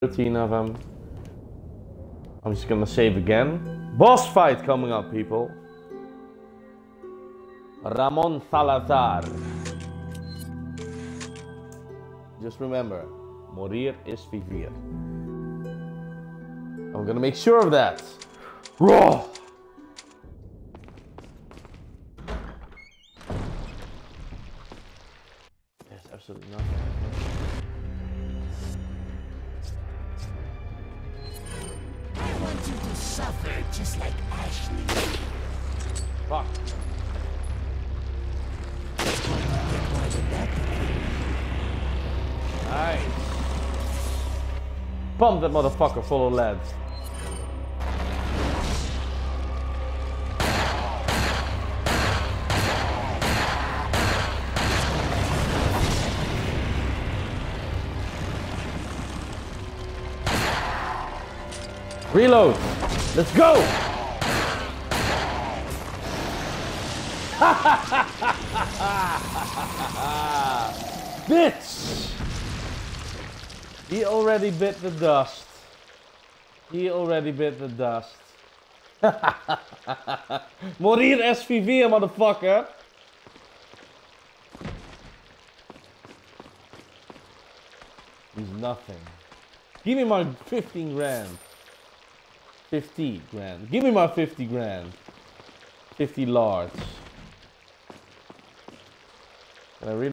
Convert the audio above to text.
13 of them. I'm just gonna save again. Boss fight coming up, people. Ramon Salazar. Just remember, morir es vivir. I'm gonna make sure of that. Raw! There's absolutely nothing. You to suffer just like Ashley. Fuck. Nice. Pump that motherfucker full of lads. Reload. Let's go. Bitch. He already bit the dust. He already bit the dust. Morir es vivir, motherfucker. He's nothing. Give me my 15 grand. 50 grand. Give me my 50 grand. 50 large. And I really